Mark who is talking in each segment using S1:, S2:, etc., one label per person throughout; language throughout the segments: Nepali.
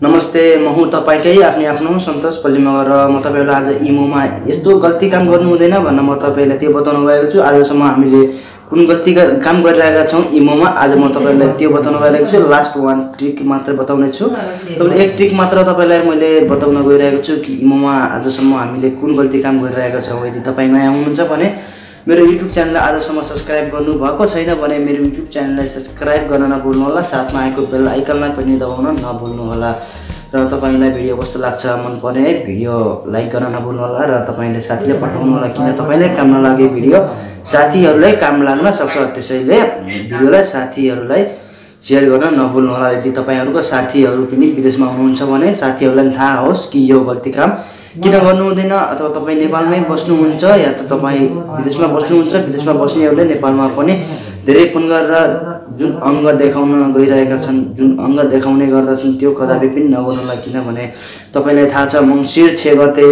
S1: नमस्ते म हुँ तपाईँकै आफ्नै आफ्नो सन्तोष पल्लीमा गएर म तपाईँहरूलाई आज इमोमा यस्तो गल्ती काम गर्नु हुँदैन भनेर म तपाईँलाई त्यो बताउनु गएको छु। आजसम्म हामीले कुन गल्ती काम गरिरहेका छौँ इमोमा आज म तपाईँलाई त्यो बताउनु गइरहेको छु। लास्ट वान ट्रिक मात्र बताउने छु। तपाईँले एक ट्रिक मात्र तपाईँलाई मैले बताउन गइरहेको छु कि इमोमा आजसम्म हामीले कुन गल्ती काम गरिरहेका छौँ। यदि तपाईँ नयाँ हुनुहुन्छ भने मेरो युट्युब च्यानललाई आजसम्म सब्सक्राइब गर्नु भएको छैन भने मेरो युट्युब च्यानललाई सब्सक्राइब गर्न नभुल्नु होला साथमा आएको बेल आइकनलाई पनि दबाउन नभुल्नु होला र तपाईँलाई भिडियो कस्तो लाग्छ मन पर्ने है भिडियो लाइक गर्न नभुल्नु होला र तपाईँले साथीले पठाउनु होला किन तपाईँलाई काम नलागे भिडियो। साथीहरूलाई काम लाग्न सक्छ त्यसैले भिडियोलाई साथीहरूलाई सेयर गर्न नभुल्नु होला यदि तपाईँहरूको साथीहरू पनि विदेशमा हुनुहुन्छ भने साथीहरूलाई थाहा होस् कि यो गल्ती काम किन गर्नु हुँदैन अथवा तपाईँ नेपालमै बस्नुहुन्छ या त तपाईँ विदेशमा बस्नुहुन्छ विदेशमा बस्नेहरूले नेपालमा पनि धेरै फोन गरेर जुन अङ्ग देखाउन गइरहेका छन् जुन अङ्ग देखाउने गर्दछन् त्यो कदापि पनि नगर्नुलाई किनभने तपाईँलाई थाहा छ मङ्सिर छ गते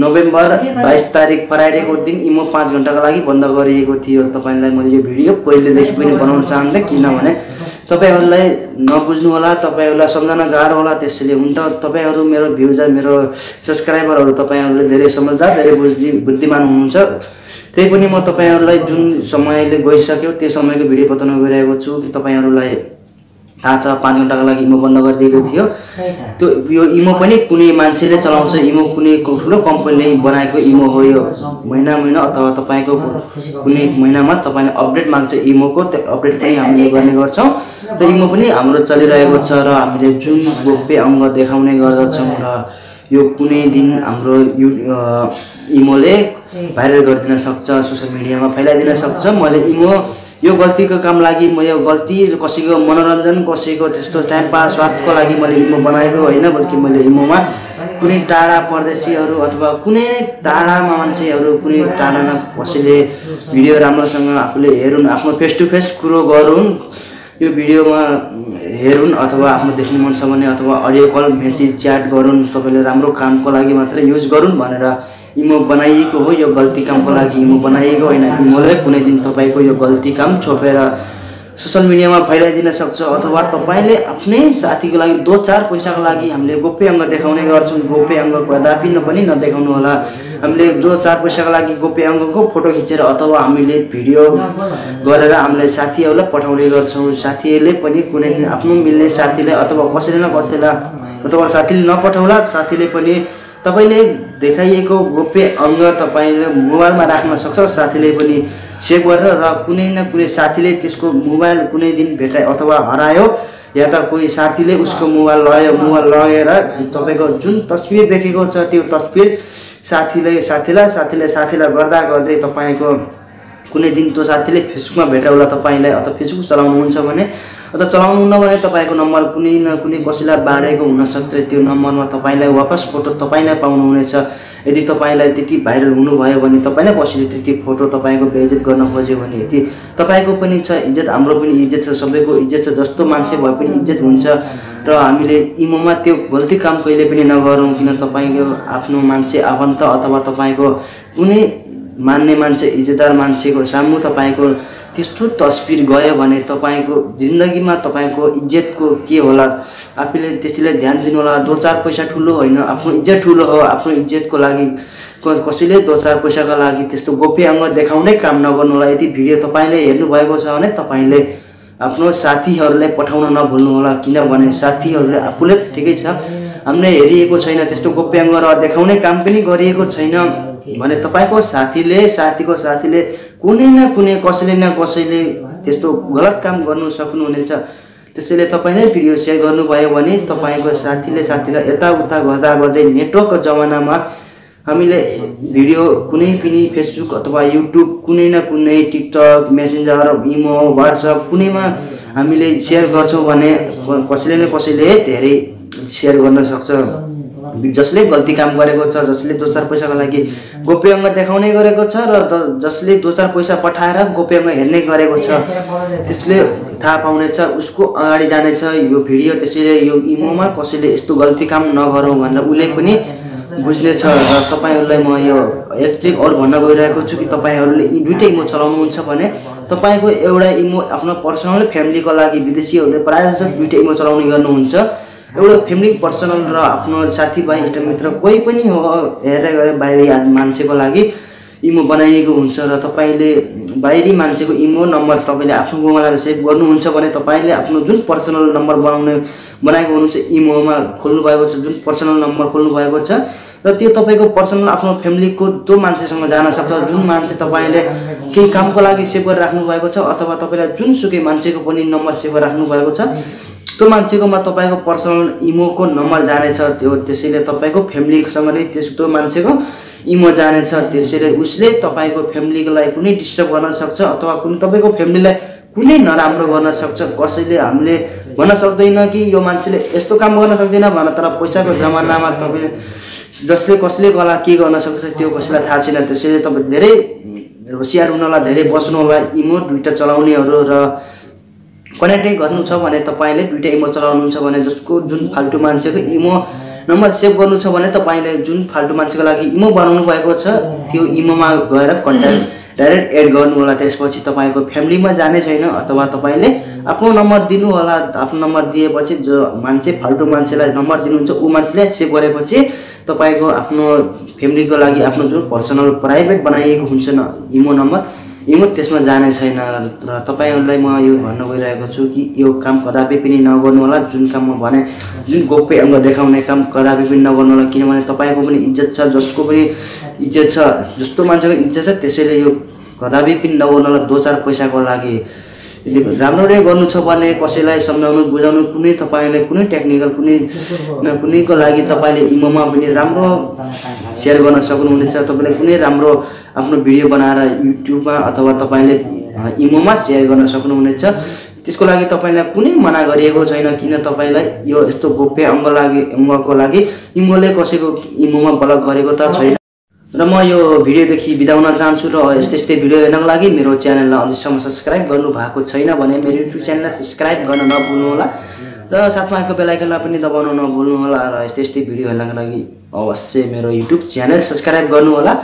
S1: नोभेम्बर बाइस तारिक फ्राइडेको दिन इमो पाँच घन्टाको लागि बन्द गरिएको थियो। तपाईँलाई मैले यो भिडियो पहिलेदेखि पनि बनाउन चाहन्थेँ किनभने तपाईँहरूलाई नबुझ्नु होला तपाईँहरूलाई सम्झना गाह्रो होला त्यसैले हुन त तपाईँहरू मेरो भ्युजर मेरो सब्सक्राइबरहरू तपाईँहरूले धेरै समझदार धेरै बुझ्ने बुद्धिमान हुनुहुन्छ। त्यही पनि म तपाईँहरूलाई जुन समयले गइसक्यो त्यो समयको भिडियो बताउन गइरहेको छु तपाईँहरूलाई थाहा छ पाँच घन्टाको लागि इमो बन्द गरिदिएको थियो। त्यो यो इमो पनि कुनै मान्छेले चलाउँछ इमो कुनै ठुलो कम्पनीले बनाएको इमो हो यो। महिना महिना अथवा तपाईँको कुनै महिनामा तपाईँले अपडेट माग्छ इमोको त्यो अपडेट पनि हामीले गर्ने गर्छौँ। र इमो पनि हाम्रो चलिरहेको छ र हामीले जुन गोप्य अङ्ग देखाउने गर्दछौँ र यो कुनै दिन हाम्रो यु इमोले भाइरल गरिदिन सक्छ सोसियल मिडियामा फैलाइदिन सक्छ। मैले इमो यो गल्तीको काम लागि म यो गल्ती कसैको मनोरञ्जन कसैको त्यस्तो टाइम पास स्वार्थको लागि मैले इमो बनाएको होइन बल्कि मैले इमोमा कुनै टाढा परदेशीहरू अथवा कुनै टाढामा मान्छेहरू कुनै टाढामा कसैले भिडियो राम्रोसँग आफूले हेरुन् आफ्नो फेस टु फेस कुरो गरून्। यो भिडियोमा हेरुन् अथवा आफ्नो देख्नु मन छ भने अथवा अडियो कल मेसेज च्याट गरून् तपाईँले राम्रो कामको लागि मात्रै युज गरून् भनेर इमो बनाइएको हो यो गल्ती कामको लागि। इमो बनाइएको होइन इमोले कुनै दिन तपाईँको यो गल्ती काम छोपेर सोसियल मिडियामा फैलाइदिन सक्छ अथवा तपाईँले आफ्नै साथीको लागि दो चार पैसाको लागि हामीले गोप्य अङ्ग देखाउने गर्छौँ। गोप्य अङ्ग कदापि न पनि नदेखाउनु होला हामीले दो चार पैसाको लागि गोप्य अङ्गको फोटो खिचेर अथवा हामीले भिडियो गरेर हामीले साथीहरूलाई पठाउने गर्छौँ। साथीहरूले पनि कुनै आफ्नो मिल्ने साथीले अथवा कसैले न कसैलाई अथवा साथीले नपठाउला साथीले पनि तपाईँले देखाइएको गोप्य अङ्ग तपाईँले मोबाइलमा राख्न सक्छ। साथीले पनि सेभ गरेर र कुनै न कुनै साथीले त्यसको मोबाइल कुनै दिन भेटाए अथवा हरायो या त कोही साथीले उसको मोबाइल लग्यो मोबाइल लगेर तपाईँको जुन तस्बिर देखेको छ त्यो तस्बिर साथीले साथीलाई साथीले साथीलाई गर्दा गर्दै तपाईँको कुनै दिन त्यो साथीले फेसबुकमा भेटाउला तपाईँलाई अथवा फेसबुक चलाउनुहुन्छ भने अथवा चलाउनुहुन्न भने तपाईँको नम्बर कुनै न कुनै कसैलाई बाँडेको हुनसक्छ। त्यो नम्बरमा तपाईँलाई वापस फोटो तपाईँलाई पाउनुहुनेछ। यदि तपाईँलाई त्यति भाइरल हुनुभयो भने तपाईँलाई कसैले त्यति फोटो तपाईँको बेइज्जत गर्न खोज्यो भने यदि तपाईँको पनि छ इज्जत हाम्रो पनि इज्जत छ सबैको इज्जत छ जस्तो मान्छे भए पनि इज्जत हुन्छ। र हामीले इमोमा त्यो गल्ती काम कहिले पनि नगरौँ किन तपाईँको आफ्नो मान्छे आफन्त अथवा तपाईँको कुनै मान्ने मान्छे इज्जतदार मान्छेको सामु तपाईँको त्यस्तो तस्बिर गयो भने तपाईँको जिन्दगीमा तपाईँको इज्जतको के होला? आफूले त्यसैलाई ध्यान दिनु होला दो चार पैसा ठुलो होइन आफ्नो इज्जत ठुलो हो। आफ्नो इज्जतको लागि कसैले दो चार पैसाको लागि त्यस्तो गोप्य अङ्ग देखाउनै काम नगर्नु होला यदि भिडियो तपाईँले हेर्नुभएको छ भने तपाईँले आफ्नो साथीहरूलाई पठाउन नभुल्नु होला किनभने साथीहरूले आफूले त ठिकै छ। हामीले हेरिएको छैन त्यस्तो गोप्य अङ्ग र देखाउने काम पनि गरिएको छैन। भने तपाईँको साथीले साथीको साथीले कुनै न कुनै कसैले न कसैले त्यस्तो गलत काम गर्नु सक्नुहुनेछ। त्यसैले तपाईँले भिडियो सेयर गर्नुभयो भने तपाईँको साथीले साथीलाई यताउता गर्दा गर्दै नेटवर्कको जमानामा हामीले भिडियो कुनै पनि फेसबुक अथवा युट्युब कुनै न कुनै टिकटक मेसेन्जर इमो वाट्सएप कुनैमा हामीले सेयर गर्छौँ भने कसैले न कसैले धेरै सेयर गर्न सक्छ। जसले गल्ती काम गरेको छ जसले दो चार पैसाको लागि गोप्य अङ्ग देखाउने गरेको छ र जसले दो चार पैसा पठाएर गोप्य अङ्ग हेर्ने गरेको छ त्यसले थाहा पाउनेछ उसको अगाडि जानेछ यो भिडियो त्यसैले यो इमोमा कसैले यस्तो गल्ती काम नगरौँ भनेर उसले पनि बुझ्नेछ र तपाईँहरूलाई म यो एक अरू भन्न गइरहेको छु कि तपाईँहरूले यी दुइटै इमो चलाउनुहुन्छ भने तपाईँको एउटा इमो आफ्नो पर्सनल फ्यामिलीको लागि विदेशीहरूले प्रायः जस्तो दुइटै इमो चलाउने गर्नुहुन्छ। एउटा फ्यामिली पर्सनल र आफ्नो साथीभाइ इष्टमित्र कोही पनि हो हेरेर गएर बाहिरी मान्छेको लागि इमो बनाइएको हुन्छ र तपाईँले बाहिरी मान्छेको इमो नम्बर तपाईँले आफ्नो मोबाइलमा सेभ गर्नुहुन्छ भने तपाईँले आफ्नो जुन पर्सनल नम्बर बनाउने बनाएको हुनुहुन्छ इमोमा खोल्नु भएको छ जुन पर्सनल नम्बर खोल्नु भएको छ र त्यो तपाईँको पर्सनल आफ्नो फ्यामिलीको जो मान्छेसँग जान सक्छ जुन मान्छे तपाईँले केही कामको लागि सेभ गरेर राख्नु भएको छ अथवा तपाईँलाई जुनसुकै मान्छेको पनि नम्बर सेभ राख्नु भएको छ त्यो मान्छेकोमा तपाईँको पर्सनल इमोको नम्बर जानेछ त्यो त्यसैले तपाईँको फ्यामिलीसँग नै त्यस त्यो मान्छेको इमो जानेछ त्यसैले उसले तपाईँको फ्यामिलीको लागि कुनै डिस्टर्ब गर्न सक्छ अथवा कुनै तपाईँको फ्यामिलीलाई कुनै नराम्रो गर्न सक्छ कसैले हामीले भन्न सक्दैन कि यो मान्छेले यस्तो काम गर्न सक्दैन भन तर पैसाको जमानामा तपाईँ जसले कसले गला के गर्न सक्छ त्यो कसैलाई थाहा छैन। त्यसैले तपाईँ धेरै होसियार हुनु होला धेरै बस्नु होला। इमो दुइटा चलाउनेहरू र कनेक्टै गर्नु छ भने तपाईँले दुइटा इमो चलाउनुहुन्छ भने जसको जुन फाल्टु मान्छेको इमो नम्बर सेभ गर्नु छ भने तपाईँले जुन फाल्टु मान्छेको लागि इमो बनाउनु भएको छ त्यो इमोमा गएर कन्ट्याक्ट डाइरेक्ट एड गर्नु होला त्यसपछि तपाईँको फ्यामिलीमा जाने छैन अथवा तपाईँले आफ्नो नम्बर दिनु होला आफ्नो नम्बर दिएपछि जो मान्छे फाल्टु मान्छेलाई नम्बर दिनुहुन्छ ऊ मान्छेले सेभ गरेपछि तपाईँको आफ्नो फ्यामिलीको लागि आफ्नो जुन पर्सनल प्राइभेट बनाइएको हुन्छ न इमो नम्बर इमो त्यसमा जाने छैन र तपाईँहरूलाई म यो भन्न गइरहेको छु कि यो काम कदापि पनि नगर्नु होला। जुन काम म भने जुन गोप्य अङ्ग देखाउने काम कदापि पनि नगर्नु होला किनभने तपाईँको पनि इज्जत छ जसको पनि इज्जत छ जस्तो मान्छेको इज्जत छ त्यसैले यो कदापि पनि नगर्नु होला दो चार पैसाको लागि। यदि राम्ररी गर्नु छ भने कसैलाई सम्झाउनु बुझाउनु कुनै तपाईँले कुनै टेक्निकल कुनै न कुनैको लागि तपाईँले इमोमा पनि राम्रो सेयर गर्न सक्नुहुनेछ तपाईँले कुनै राम्रो आफ्नो भिडियो बनाएर युट्युबमा अथवा तपाईँले इमोमा सेयर गर्न सक्नुहुनेछ। त्यसको लागि तपाईँलाई कुनै मना गरिएको छैन किन तपाईँलाई यो यस्तो गोप्य अङ्ग लागि अङ्गको लागि इमोले कसैको इमोमा ब्लक गरेको त छैन। र म यो भिडियोदेखि बिदा हुन चाहन्छु र यस्तै यस्तै भिडियो हेर्नको लागि मेरो च्यानललाई अझैसम्म सब्सक्राइब गर्नु भएको छैन भने मेरो युट्युब च्यानललाई सब्सक्राइब गर्न नभुल्नुहोला र साथमा आएको बेलायकनलाई पनि दबाउन नभुल्नुहोला र यस्तै यस्तै भिडियो हेर्नको लागि अवश्य मेरो युट्युब च्यानल सब्सक्राइब गर्नुहोला।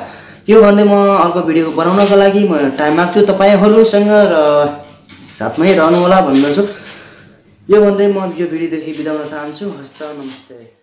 S1: यो भन्दै म अर्को भिडियो बनाउनको लागि म टाइम माग्छु तपाईँहरूसँग र साथमै रहनुहोला भन्दछु। यो भन्दै म यो भिडियोदेखि बिदा हुन चाहन्छु। हस्त नमस्ते।